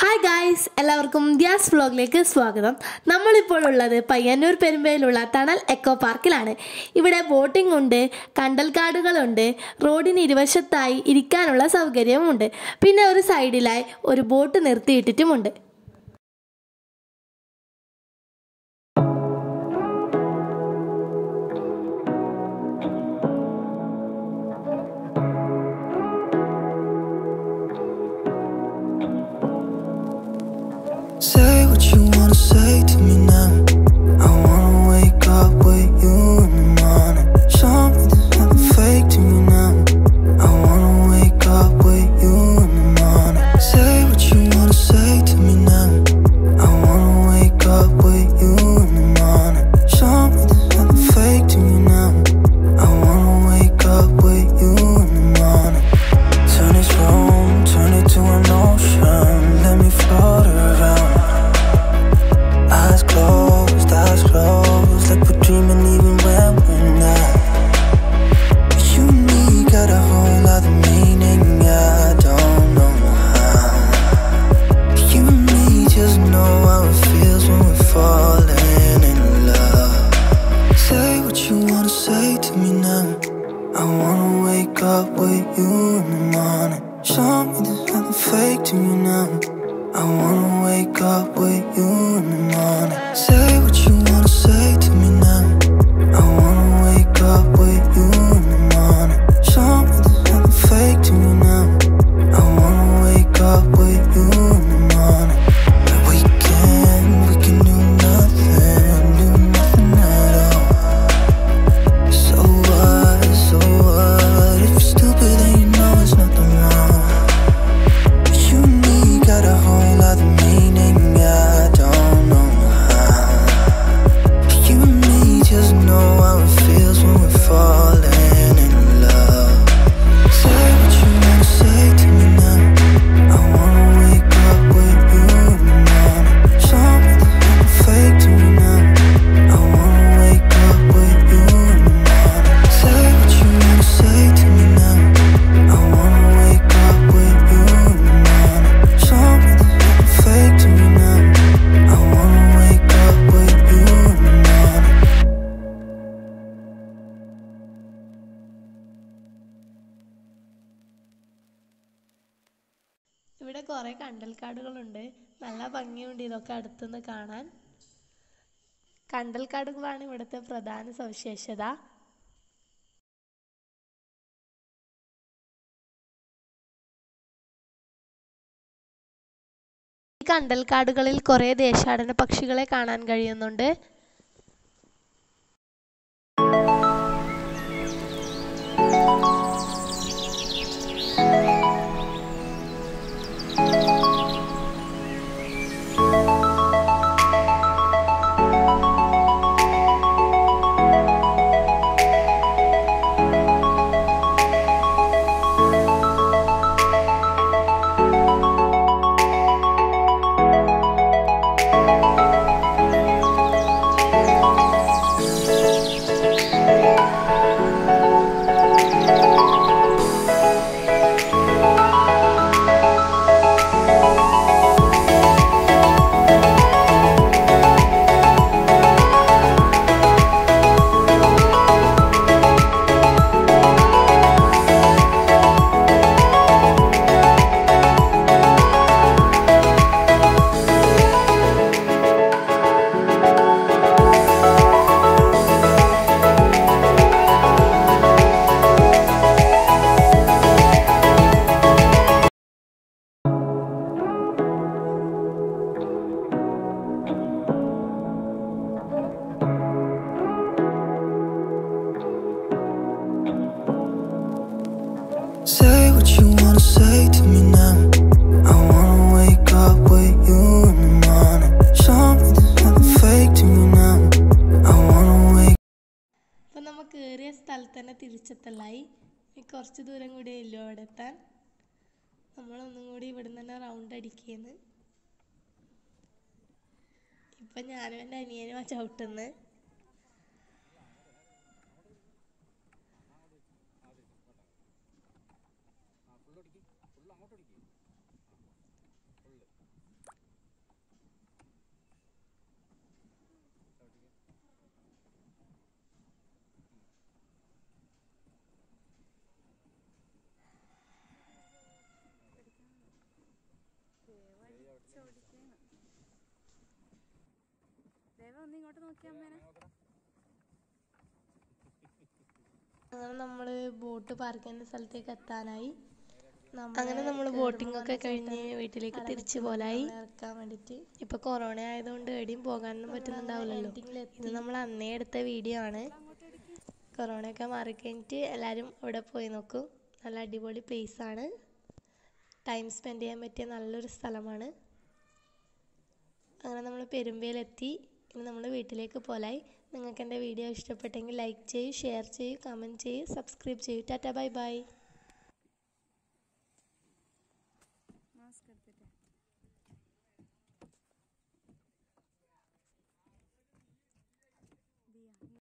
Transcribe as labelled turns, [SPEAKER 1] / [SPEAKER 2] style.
[SPEAKER 1] Hi guys എല്ലാവർക്കും gas വ്ലോഗിലേക്ക് സ്വാഗതം. നമ്മളിപ്പോൾ ഉള്ളത് പയ്യന്നൂർ പെരുമ്പയിലുള്ള തണൽ എക്കോ പാർക്കിലാണ്. ഇവിടെ ബോട്ടിംഗ് ഉണ്ട് കണ്ടൽക്കാടുകളുണ്ട് റോഡിന് ഇരുവശത്തായി ഇരിക്കാനുള്ള സൗകര്യമുണ്ട് പിന്നെ ഒരു സൈഡിലായി ഒരു ബോട്ട് നിർത്തിയിട്ടിട്ടുമുണ്ട്.
[SPEAKER 2] up with you.
[SPEAKER 1] ഇവിടെ കുറേ കണ്ടൽക്കാടുകളുണ്ട്. നല്ല ഭംഗിയുണ്ട് ഇതൊക്കെ അടുത്തുനിന്ന് കാണാൻ. കണ്ടൽക്കാടുകളാണ് ഇവിടുത്തെ പ്രധാന സവിശേഷത. ഈ കണ്ടൽക്കാടുകളിൽ കുറേ ദേശാടന പക്ഷികളെ കാണാൻ കഴിയുന്നുണ്ട്.
[SPEAKER 2] Say what you wanna say to me now. I wanna wake up with you in the morning. Show me there's nothing fake to me now. I wanna wake.
[SPEAKER 1] അപ്പൊ നമ്മൾ കയറിയ സ്ഥലത്ത് തന്നെ തിരിച്ചെത്തലായി ഇനി കുറച്ച് ദൂരം കൂടി ഇല്ലോ അവിടെ എത്താൻ നമ്മളൊന്നും കൂടി ഇവിടെ തന്നെ റൗണ്ട് അടിക്കുന്നു ഇപ്പം ഞാനും എന്റെ അനിയനും ആ ചവിട്ടുന്നത്
[SPEAKER 3] ഒന്ന് ഇങ്ങോട്ട് നോക്കിയാ അമ്മേനെ.
[SPEAKER 1] അങ്ങനെ നമ്മൾ ബോട്ട് പാർക്ക് ചെയ്യുന്ന സ്ഥലത്തേക്ക് എത്താനായി. അങ്ങനെ നമ്മൾ ബോട്ടിംഗ് ഒക്കെ കഴിഞ്ഞ് വീട്ടിലേക്ക് തിരിച്ചു പോലായി. ഇറക്കാൻ വേണ്ടിയിട്ട്. ഇപ്പൊ കൊറോണ ആയതുകൊണ്ട് എവിടെയും പോകാനൊന്നും പറ്റുന്നുണ്ടാവില്ലല്ലോ. ഇത് നമ്മൾ അന്നേ എടുത്ത വീഡിയോ ആണ്. കൊറോണ ഒക്കെ മാറിക്കഴിഞ്ഞിട്ട് എല്ലാവരും അവിടെ പോയി നോക്കും. നല്ല അടിപൊളി പ്ലേസ് ആണ്. ടൈം സ്പെൻഡ് ചെയ്യാൻ പറ്റിയ നല്ലൊരു സ്ഥലമാണ്. അങ്ങനെ നമ്മൾ പെരുമ്പയിലെത്തി ഇനി നമ്മൾ വീട്ടിലേക്ക് പോലായി. നിങ്ങൾക്ക് എന്റെ വീഡിയോ ഇഷ്ടപ്പെട്ടെങ്കിൽ ലൈക്ക് ചെയ്യൂ ഷെയർ ചെയ്യൂ കമന്റ് ചെയ്യൂ സബ്സ്ക്രൈബ് ചെയ്യൂ. Tata bye bye